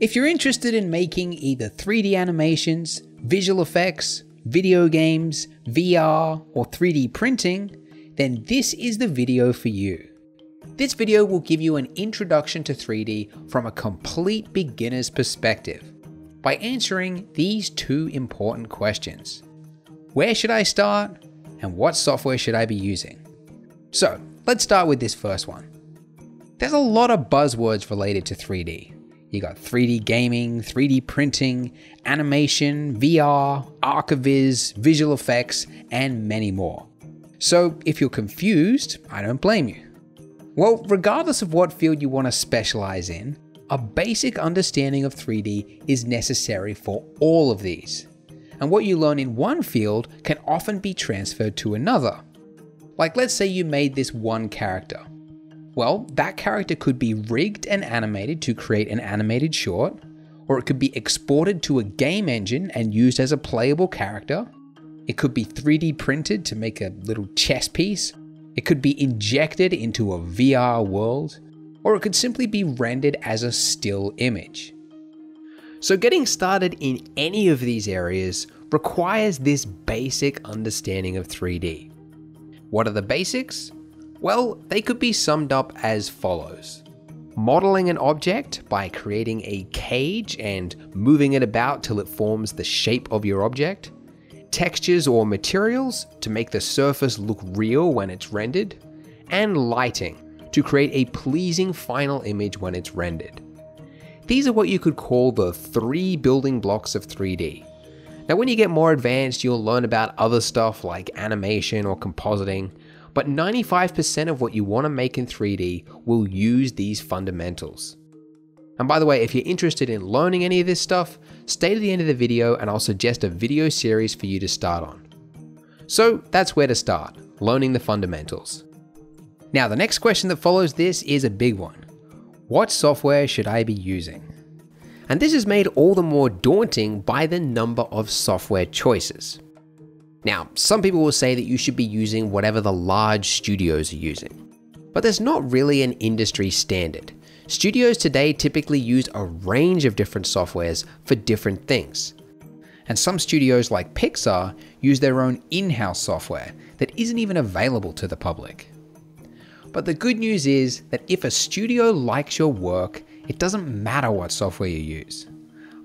If you're interested in making either 3D animations, visual effects, video games, VR, or 3D printing, then this is the video for you. This video will give you an introduction to 3D from a complete beginner's perspective by answering these two important questions. Where should I start and what software should I be using? So let's start with this first one. There's a lot of buzzwords related to 3D. You got 3D gaming, 3D printing, animation, VR, Archiviz, visual effects, and many more. So if you're confused, I don't blame you. Well, regardless of what field you want to specialize in, a basic understanding of 3D is necessary for all of these. And what you learn in one field can often be transferred to another. Like let's say you made this one character. Well, that character could be rigged and animated to create an animated short, or it could be exported to a game engine and used as a playable character. It could be 3D printed to make a little chess piece. It could be injected into a VR world, or it could simply be rendered as a still image. So, getting started in any of these areas requires this basic understanding of 3D. What are the basics? Well, they could be summed up as follows modeling an object by creating a cage and moving it about till it forms the shape of your object, textures or materials to make the surface look real when it's rendered, and lighting to create a pleasing final image when it's rendered. These are what you could call the three building blocks of 3D. Now, when you get more advanced, you'll learn about other stuff like animation or compositing, but 95% of what you want to make in 3D will use these fundamentals. And by the way, if you're interested in learning any of this stuff, stay to the end of the video and I'll suggest a video series for you to start on. So that's where to start, learning the fundamentals. Now the next question that follows this is a big one. What software should I be using? And this is made all the more daunting by the number of software choices. Now, some people will say that you should be using whatever the large studios are using. But there's not really an industry standard. Studios today typically use a range of different softwares for different things. And some studios like Pixar use their own in-house software that isn't even available to the public. But the good news is that if a studio likes your work, it doesn't matter what software you use.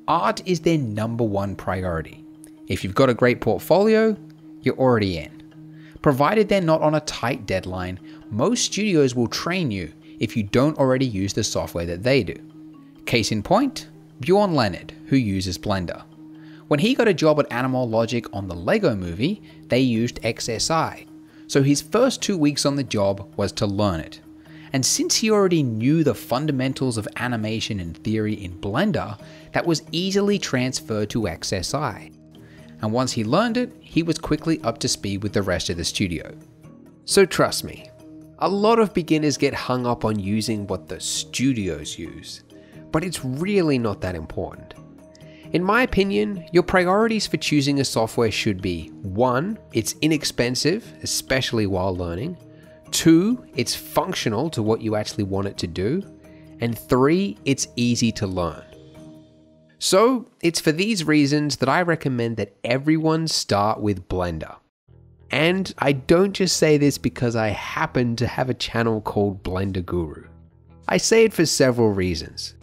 Art is their number one priority. If you've got a great portfolio, you're already in. Provided they're not on a tight deadline, most studios will train you if you don't already use the software that they do. Case in point, Beorn Leonard, who uses Blender. When he got a job at Animal Logic on the Lego movie, they used XSI. So his first two weeks on the job was to learn it. And since he already knew the fundamentals of animation and theory in Blender, that was easily transferred to XSI and once he learned it, he was quickly up to speed with the rest of the studio. So trust me, a lot of beginners get hung up on using what the studios use, but it's really not that important. In my opinion, your priorities for choosing a software should be 1. It's inexpensive, especially while learning. 2. It's functional to what you actually want it to do. And 3. It's easy to learn. So, it's for these reasons that I recommend that everyone start with Blender. And I don't just say this because I happen to have a channel called Blender Guru. I say it for several reasons.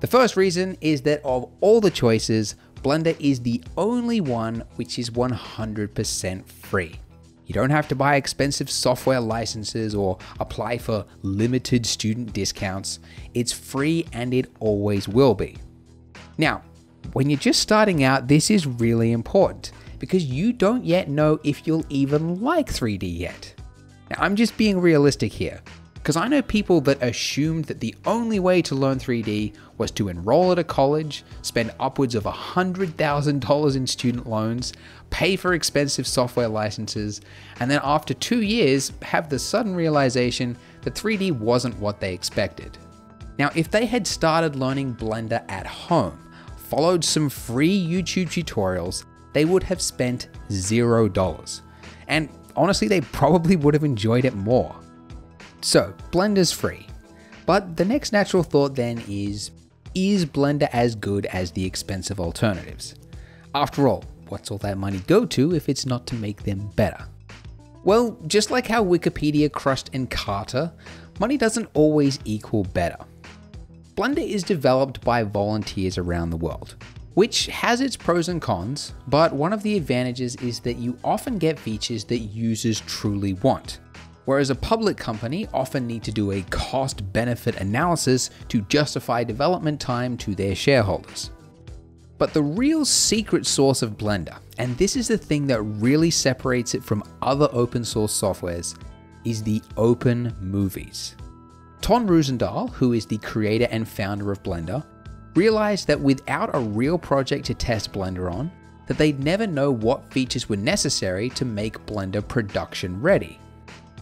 The first reason is that of all the choices, Blender is the only one which is 100% free. You don't have to buy expensive software licenses or apply for limited student discounts. It's free and it always will be. Now, when you're just starting out, this is really important because you don't yet know if you'll even like 3D yet. Now, I'm just being realistic here because I know people that assumed that the only way to learn 3D was to enroll at a college, spend upwards of $100,000 in student loans, pay for expensive software licenses, and then after two years have the sudden realization that 3D wasn't what they expected. Now, if they had started learning Blender at home, followed some free YouTube tutorials, they would have spent zero dollars. And honestly, they probably would have enjoyed it more. So, Blender's free. But the next natural thought then is is Blender as good as the expensive alternatives? After all, what's all that money go to if it's not to make them better? Well, just like how Wikipedia crushed Encarta, money doesn't always equal better. Blender is developed by volunteers around the world, which has its pros and cons, but one of the advantages is that you often get features that users truly want. Whereas a public company often need to do a cost benefit analysis to justify development time to their shareholders. But the real secret source of Blender, and this is the thing that really separates it from other open source softwares, is the open movies. Ton Roosendaal, who is the creator and founder of Blender, realized that without a real project to test Blender on, that they'd never know what features were necessary to make Blender production ready.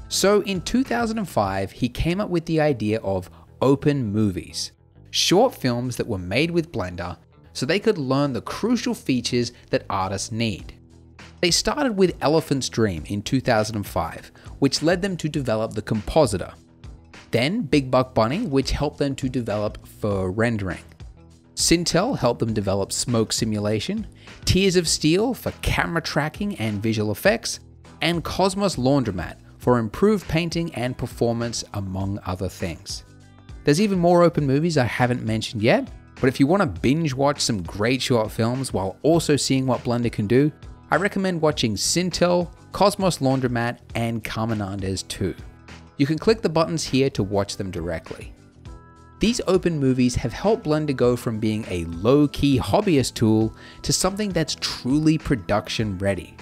So in 2005, he came up with the idea of open movies, short films that were made with Blender so they could learn the crucial features that artists need. They started with Elephant's Dream in 2005, which led them to develop the Compositor. Then Big Buck Bunny, which helped them to develop fur rendering. Sintel helped them develop smoke simulation, Tears of Steel for camera tracking and visual effects, and Cosmos Laundromat for improved painting and performance, among other things. There's even more open movies I haven't mentioned yet, but if you want to binge watch some great short films while also seeing what Blender can do, I recommend watching Sintel, Cosmos Laundromat, and Caminandes 2. You can click the buttons here to watch them directly. These open movies have helped Blender go from being a low-key hobbyist tool to something that's truly production ready.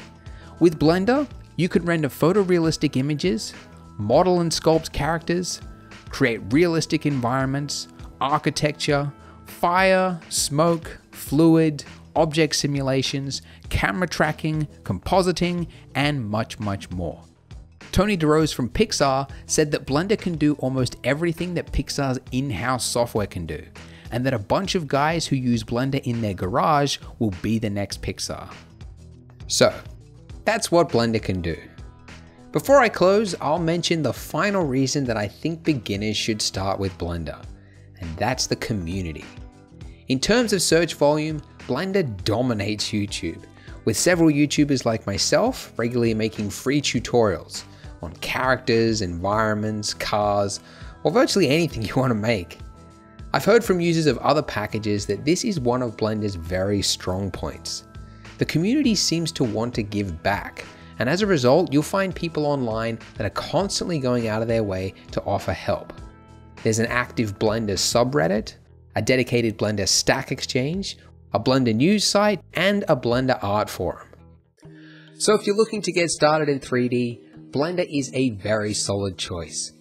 With Blender, you can render photorealistic images, model and sculpt characters, create realistic environments, architecture, fire, smoke, fluid, object simulations, camera tracking, compositing, and much, much more. Tony DeRose from Pixar said that Blender can do almost everything that Pixar's in-house software can do, and that a bunch of guys who use Blender in their garage will be the next Pixar. So, that's what Blender can do. Before I close, I'll mention the final reason that I think beginners should start with Blender, and that's the community. In terms of search volume, Blender dominates YouTube, with several YouTubers like myself regularly making free tutorials on characters, environments, cars, or virtually anything you want to make. I've heard from users of other packages that this is one of Blender's very strong points. The community seems to want to give back, and as a result, you'll find people online that are constantly going out of their way to offer help. There's an active Blender subreddit, a dedicated Blender Stack Exchange, a Blender news site, and a Blender art forum. So if you're looking to get started in 3D, Blender is a very solid choice.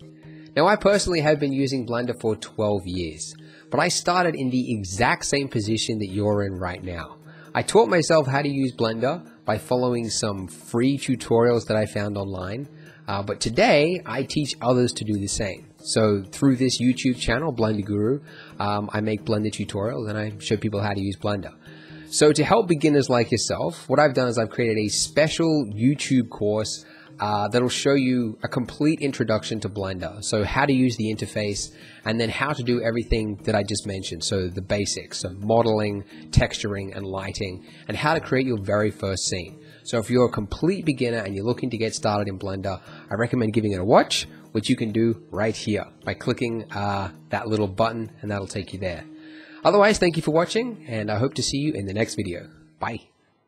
Now I personally have been using Blender for 12 years, but I started in the exact same position that you're in right now. I taught myself how to use Blender by following some free tutorials that I found online, uh, but today I teach others to do the same. So through this YouTube channel, Blender Guru, um, I make Blender tutorials and I show people how to use Blender. So to help beginners like yourself, what I've done is I've created a special YouTube course uh, that'll show you a complete introduction to Blender. So how to use the interface and then how to do everything that I just mentioned. So the basics, so modeling, texturing, and lighting, and how to create your very first scene. So if you're a complete beginner and you're looking to get started in Blender, I recommend giving it a watch, which you can do right here by clicking uh, that little button and that'll take you there. Otherwise, thank you for watching and I hope to see you in the next video. Bye.